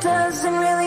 doesn't really